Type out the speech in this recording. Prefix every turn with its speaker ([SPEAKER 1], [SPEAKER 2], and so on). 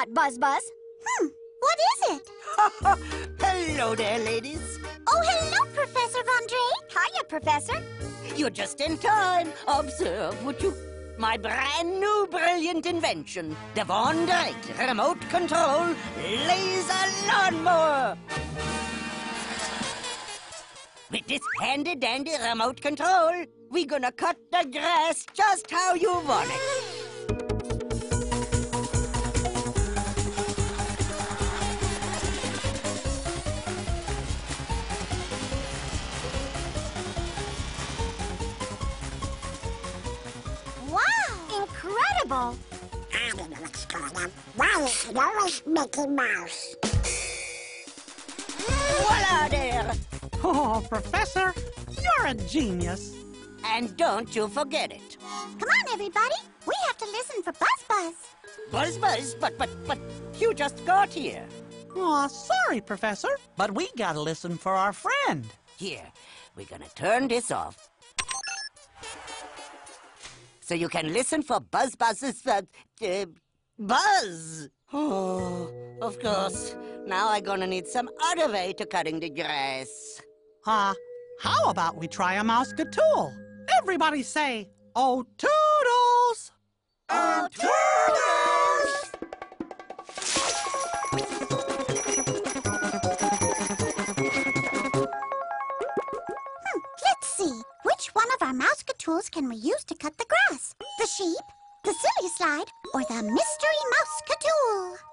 [SPEAKER 1] that, Buzz Buzz?
[SPEAKER 2] Hmm, what is it?
[SPEAKER 3] Hello there, ladies.
[SPEAKER 2] Oh, hello, Professor Von Drake.
[SPEAKER 1] Hiya, Professor.
[SPEAKER 3] You're just in time. Observe, would you? My brand new brilliant invention, the Von Drake Remote Control Laser Lawnmower. With this handy-dandy remote control, we're gonna cut the grass just how you want it.
[SPEAKER 1] Incredible. I don't know what's going on. Why is it always Mickey Mouse?
[SPEAKER 3] Voila there!
[SPEAKER 4] Oh, Professor, you're a genius.
[SPEAKER 3] And don't you forget it.
[SPEAKER 2] Come on, everybody. We have to listen for Buzz Buzz.
[SPEAKER 3] Buzz Buzz, but, but, but, you just got here.
[SPEAKER 4] Aw, sorry, Professor, but we gotta listen for our friend.
[SPEAKER 3] Here, we're gonna turn this off so you can listen for Buzz Buzz's uh, uh, buzz. Oh, of course. Now I'm gonna need some other way to cutting the grass.
[SPEAKER 4] Ah, how about we try a mouse tool? Everybody say, oh, toodles!
[SPEAKER 3] Oh, toodles!
[SPEAKER 2] tools can we use to cut the grass? The sheep, the silly slide, or the mystery Mouseketool?